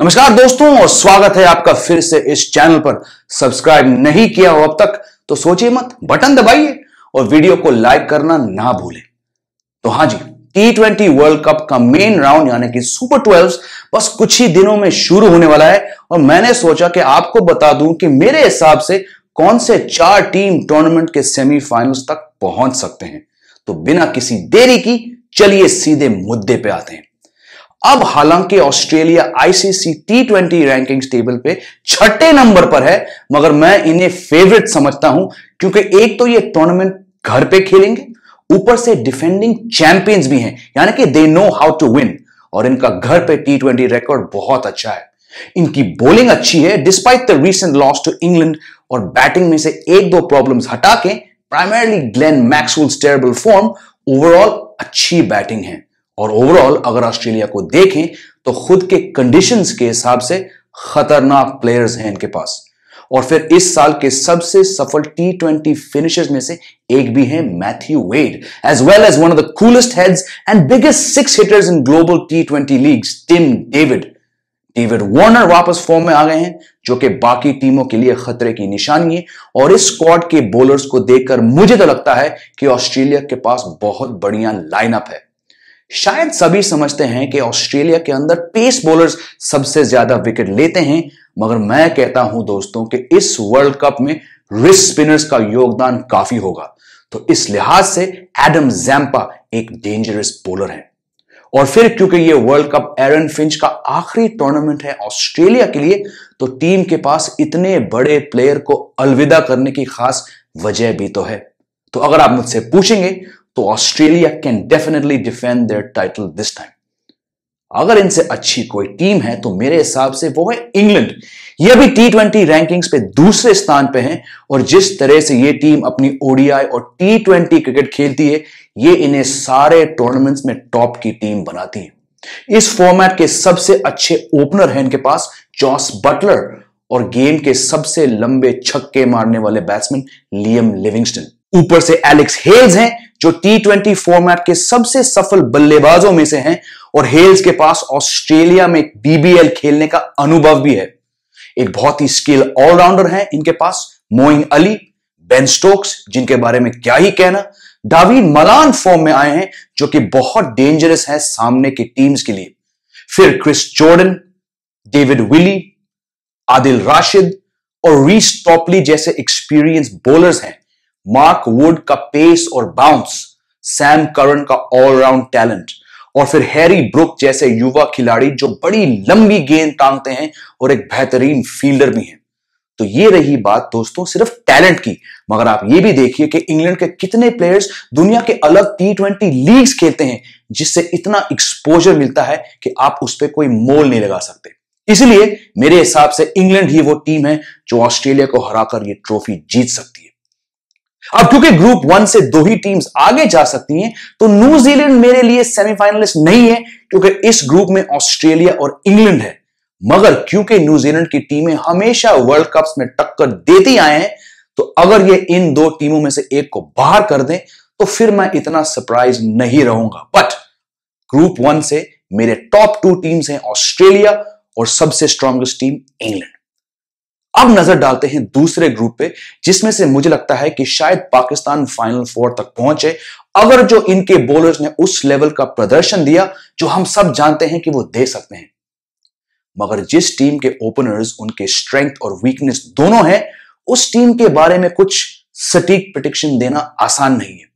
नमस्कार दोस्तों, और स्वागत है आपका फिर से इस चैनल पर। सब्सक्राइब नहीं किया हो अब तक तो सोचिए मत, बटन दबाइए और वीडियो को लाइक करना ना भूलें। तो हाँ जी टी ट्वेंटी वर्ल्ड कप का मेन राउंड यानी कि सुपर ट्वेल्व बस कुछ ही दिनों में शुरू होने वाला है। और मैंने सोचा कि आपको बता दूँ कि मेरे हिसाब से कौन से चार टीम टूर्नामेंट के सेमीफाइनल्स तक पहुँच सकते हैं। तो बिना किसी देरी की, चलिए सीधे मुद्दे पे आते हैं। अब हालाँकि Australia ICC T twenty ranking table पे छठे नंबर पर है, मगर मैं इन्हें फेवरेट समझता हूँ, क्योंकि एक तो ये टूर्नामेंट घर पे खेलेंगे, ऊपर से डिफेंडिंग चैंपियंस भी हैं, यानी कि they know how to win और इनका घर पे टी ट्वेंटी रिकॉर्ड बहुत अच्छा है। इनकी बॉलिंग अच्छी है despite the recent loss to England और बैटिंग में से एक दो प्रॉब्लम्स हटा के primarily Glenn Maxwell terrible form overall अच्छी बैटिंग है। और ओवरऑल अगर ऑस्ट्रेलिया को देखें तो खुद के कंडीशंस के हिसाब से खतरनाक प्लेयर्स हैं इनके पास। और फिर इस साल के सबसे सफल टी ट्वेंटी फिनिशर्स में से एक भी है Matthew Wade as well as one of the coolest heads and biggest six hitters in global T twenty league Tim David David Warner वापस फॉर्म में आ गए हैं, जो कि बाकी टीमों के लिए खतरे की निशानी है। और इस स्क्वाड के बॉलर्स को देखकर मुझे तो लगता है कि ऑस्ट्रेलिया के पास बहुत बढ़िया लाइनअप है। शायद सभी समझते हैं कि ऑस्ट्रेलिया के अंदर पेस बॉलर्स सबसे ज़्यादा विकेट लेते हैं, मगर मैं कहता हूँ दोस्तों कि इस वर्ल्ड कप में रिस्ट स्पिनर्स का योगदान काफ़ी होगा। तो इस लिहाज से एडम जैम्पा एक डेंजरस बॉलर है। और फिर क्योंकि ये वर्ल्ड कप एरन फिंच का आखिरी टूर्नामेंट है ऑस्ट्रेलिया के लिए तो टीम के पास इतने बड़े प्लेयर को अलविदा करने की खास वजह भी तो है। तो अगर आप मुझसे पूछेंगे तो Australia can definitely defend their title this time अगर इनसे अच्छी कोई टीम है तो मेरे हिसाब से वो है इंग्लैंड ये भी टी ट्वेंटी रैंकिंग्स पे दूसरे स्थान पे है, और जिस तरह से ये टीम अपनी ओडीआई और टी ट्वेंटी क्रिकेट खेलती है, ये इन्हें सारे टूर्नामेंट्स में टॉप की टीम बनाती है। इस फॉर्मेट के सबसे अच्छे ओपनर हैं इनके पास जॉस बटलर और गेम के सबसे लंबे छक्के मारने वाले बैट्समैन लियम लिविंगस्टन ऊपर से एलेक्स हेल्स हैं जो टी ट्वेंटी फॉर्मेट के सबसे सफल बल्लेबाजों में से हैं और हेल्स के पास ऑस्ट्रेलिया में बीबीएल खेलने का अनुभव भी है। एक बहुत ही स्किल ऑलराउंडर है इनके पास मोइंग अली बेन स्टोक्स जिनके बारे में क्या ही कहना। डाविड मलान फॉर्म में आए हैं, जो कि बहुत डेंजरस है सामने की टीम्स के लिए। फिर Chris Jordan David Willey Adil Rashid और रीस टॉपली जैसे एक्सपीरियंस बॉलर्स हैं। मार्क वुड का पेस और बाउंस सैम करन का ऑलराउंड टैलेंट और फिर हैरी ब्रुक जैसे युवा खिलाड़ी जो बड़ी लंबी गेंद टांगते हैं और एक बेहतरीन फील्डर भी हैं। तो ये रही बात दोस्तों सिर्फ़ टैलेंट की, मगर आप ये भी देखिए कि इंग्लैंड के कितने प्लेयर्स दुनिया के अलग टी ट्वेंटी लीग्स खेलते हैं, जिससे इतना एक्सपोजर मिलता है कि आप उस पर कोई मोल नहीं लगा सकते। इसलिए मेरे हिसाब से इंग्लैंड ही वो टीम है जो ऑस्ट्रेलिया को हराकर ये ट्रॉफी जीत सकती अब क्योंकि ग्रुप वन से दो ही टीम्स आगे जा सकती हैं तो न्यूजीलैंड मेरे लिए सेमीफाइनलिस्ट नहीं है, क्योंकि इस ग्रुप में ऑस्ट्रेलिया और इंग्लैंड है। मगर क्योंकि न्यूजीलैंड की टीमें हमेशा वर्ल्ड कप्स में टक्कर देती आए हैं तो अगर ये इन दो टीमों में से एक को बाहर कर दें तो फिर मैं इतना सरप्राइज़ नहीं रहूँगा। बट ग्रुप वन से मेरे टॉप टू टीम्स हैं ऑस्ट्रेलिया और सबसे स्ट्रॉन्गेस्ट टीम इंग्लैंड अब नज़र डालते हैं दूसरे ग्रुप पे, जिसमें से मुझे लगता है कि शायद पाकिस्तान फाइनल फोर तक पहुँचे। अगर जो इनके बॉलर्स ने उस लेवल का प्रदर्शन दिया, जो हम सब जानते हैं कि वो दे सकते हैं। मगर जिस टीम के ओपनर्स उनके स्ट्रेंथ और वीकनेस दोनों हैं, उस टीम के बारे में कुछ सटीक प्रिडिक्शन देना आसान नहीं है।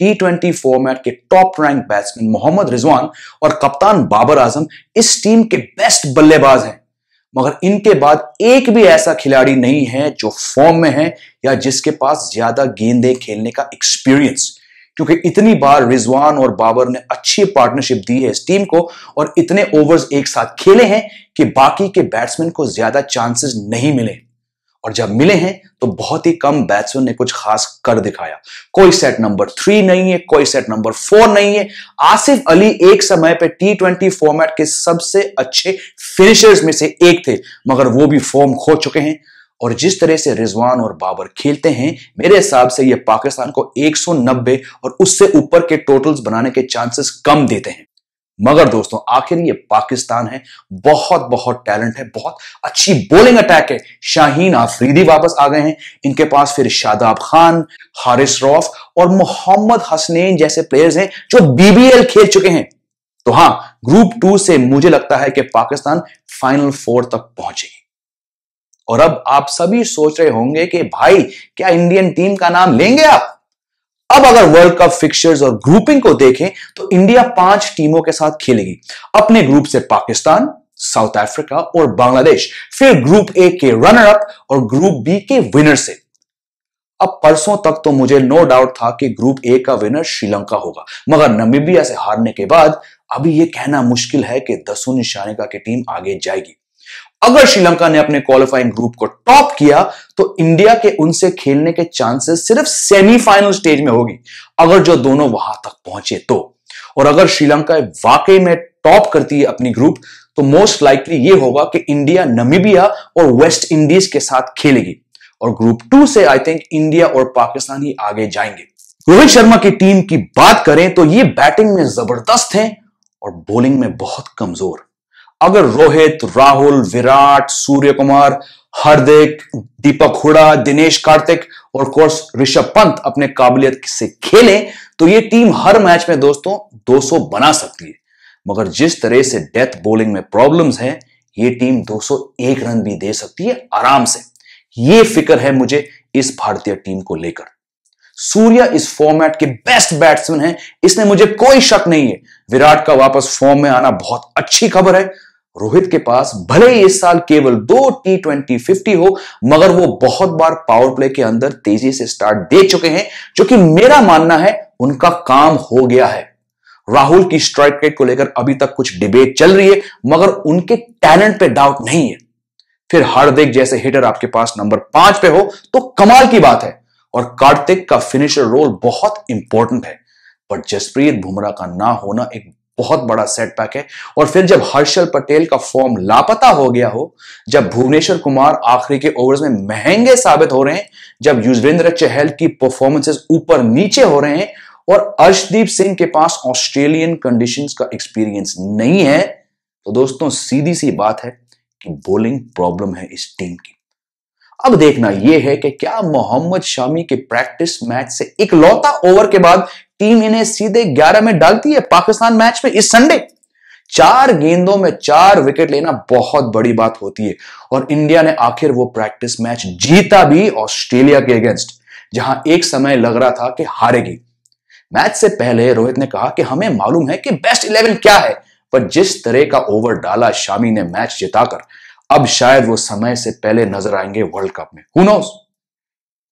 टी ट्वेंटी फॉर्मेट के top rank batsman Mohammad Rizwan और कप्तान बाबर आज़म इस टीम के बेस्ट बल्लेबाज हैं। मगर इनके बाद एक भी ऐसा खिलाड़ी नहीं है जो फॉर्म में है या जिसके पास ज़्यादा गेंदे खेलने का एक्सपीरियंस क्योंकि इतनी बार रिजवान और बाबर ने अच्छी पार्टनरशिप दी है इस टीम को और इतने ओवर्स एक साथ खेले हैं कि बाकी के बैट्समैन को ज़्यादा चांसेस नहीं मिले। और जब मिले हैं तो बहुत ही कम बैट्समैन ने कुछ खास कर दिखाया। कोई सेट नंबर थ्री नहीं है, कोई सेट नंबर फोर नहीं है। आसिफ अली एक समय पे टी ट्वेंटी फॉर्मेट के सबसे अच्छे फिनिशर्स में से एक थे, मगर वो भी फॉर्म खो चुके हैं। और जिस तरह से रिजवान और बाबर खेलते हैं, मेरे हिसाब से ये पाकिस्तान को 190 और उससे ऊपर के टोटल्स बनाने के चांसेस कम देते हैं। मगर दोस्तों, आखिर ये पाकिस्तान है, बहुत बहुत टैलेंट है, बहुत अच्छी बॉलिंग अटैक है। शाहीन आफरीदी वापस आ गए हैं। इनके पास फिर शादाब खान, हारिस रॉफ और मोहम्मद हसनैन जैसे प्लेयर्स हैं जो बीबीएल खेल चुके हैं। तो हाँ ग्रुप टू से मुझे लगता है कि पाकिस्तान फाइनल फोर तक पहुंचेगी और अब आप सभी सोच रहे होंगे कि भाई, क्या इंडियन टीम का नाम लेंगे आप? अब अगर वर्ल्ड कप फिक्चर्स और ग्रुपिंग को देखें तो इंडिया पाँच टीमों के साथ खेलेगी। अपने ग्रुप से पाकिस्तान साउथ अफ्रीका और बांग्लादेश फिर ग्रुप ए के रनर अप और ग्रुप बी के विनर से। अब परसों तक तो मुझे नो डाउट था कि ग्रुप ए का विनर श्रीलंका होगा। मगर नमीबिया से हारने के बाद, अभी यह कहना मुश्किल है कि दसों निशानेगा की टीम आगे जाएगी। अगर श्रीलंका ने अपने क्वालिफाइंग ग्रुप को टॉप किया तो इंडिया के उनसे खेलने के चांसेस सिर्फ़ सेमीफाइनल स्टेज में होगी, अगर जो दोनों वहाँ तक पहुँचे तो। और अगर श्रीलंका वाकई में टॉप करती है अपनी ग्रुप तो मोस्ट लाइकली ये होगा कि इंडिया नमीबिया और वेस्ट इंडीज के साथ खेलेगी। और ग्रुप टू से आई थिंक इंडिया और पाकिस्तान ही आगे जाएँगे। रोहित शर्मा की टीम की बात करें तो ये बैटिंग में ज़बरदस्त हैं और बॉलिंग में बहुत कमज़ोर। अगर रोहित, राहुल, विराट सूर्य कुमार हार्दिक, दीपक हुडा, दिनेश कार्तिक और कोर्स ऋषभ पंत अपने काबिलियत से खेले तो ये टीम हर मैच में दोस्तों 200 बना सकती है। मगर जिस तरह से डेथ बॉलिंग में प्रॉब्लम्स हैं, ये टीम 201 रन भी दे सकती है आराम से। ये फ़िक्र है मुझे इस भारतीय टीम को लेकर। सूर्य इस फॉर्मेट के बेस्ट बैट्समैन है, इसमें मुझे कोई शक नहीं है। विराट का वापस फॉर्म में आना बहुत अच्छी खबर है। रोहित के पास भले ही इस साल केवल दो टी ट्वेंटी फिफ्टी हो, मगर वो बहुत बार पावर प्ले के अंदर तेज़ी से स्टार्ट दे चुके हैं, जो कि मेरा मानना है उनका काम हो गया है। राहुल की स्ट्राइक रेट को लेकर अभी तक कुछ डिबेट चल रही है, मगर उनके टैलेंट पे डाउट नहीं है। फिर हार्दिक जैसे हिटर आपके पास नंबर पाँच पे हो तो कमाल की बात है, और कार्तिक का फिनिशर रोल बहुत इंपॉर्टेंट है। पर जसप्रीत बुमराह का ना होना एक बहुत बड़ा सेटबैक है। और फिर जब हर्षल पटेल का फॉर्म लापता हो गया हो, जब भुवनेश्वर कुमार आखिरी के ओवर्स में महँगे साबित हो रहे हैं, जब युजवेंद्र चहल की परफॉर्मेंसेस ऊपर नीचे हो रहे हैं, और अर्शदीप सिंह के पास ऑस्ट्रेलियन कंडीशंस का एक्सपीरियंस नहीं है तो दोस्तों, सीधी सी बात है कि बॉलिंग प्रॉब्लम है इस टीम की। अब देखना यह है कि क्या मोहम्मद शामी के प्रैक्टिस मैच से इकलौता ओवर के बाद टीम इन्हें सीधे 11 में डालती है पाकिस्तान मैच में इस संडे। चार गेंदों में चार विकेट लेना बहुत बड़ी बात होती है। और इंडिया ने आखिर वो प्रैक्टिस मैच जीता भी ऑस्ट्रेलिया के अगेंस्ट जहाँ एक समय लग रहा था कि हारेगी। मैच से पहले रोहित ने कहा कि हमें मालूम है कि बेस्ट इलेवन क्या है, पर जिस तरह का ओवर डाला शामी ने मैच जिताकर, अब शायद वो समय से पहले नज़र आएँगे वर्ल्ड कप में। हु नोस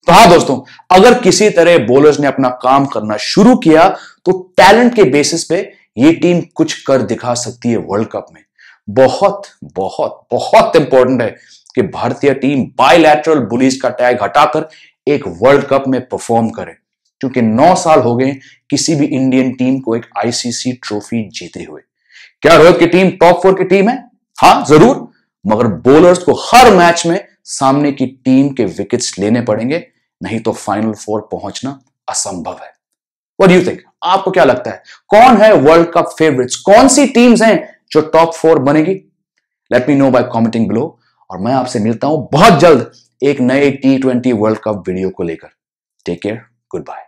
तो हाँ दोस्तों, अगर किसी तरह बॉलर्स ने अपना काम करना शुरू किया तो टैलेंट के बेसिस पे ये टीम कुछ कर दिखा सकती है वर्ल्ड कप में। बहुत बहुत बहुत इंपॉर्टेंट है कि भारतीय टीम बायलैटरल बुलीज का टैग हटाकर एक वर्ल्ड कप में परफॉर्म करे। क्योंकि नौ साल हो गए, किसी भी इंडियन टीम को एक आईसीसी ट्रॉफी जीते हुए। क्या रोहित की टीम टॉप फोर की टीम है? हाँ ज़रूर। मगर बॉलर्स को हर मैच में सामने की टीम के विकेट्स लेने पड़ेंगे। नहीं तो फाइनल फोर पहुँचना असंभव है। वट यू थिंक आपको क्या लगता है? कौन है वर्ल्ड कप फेवरेट्स कौन सी टीम्स हैं जो टॉप फोर बनेगी? Let me know by commenting below और मैं आपसे मिलता हूँ बहुत जल्द एक नए T twenty world cup video को लेकर। Take care good bye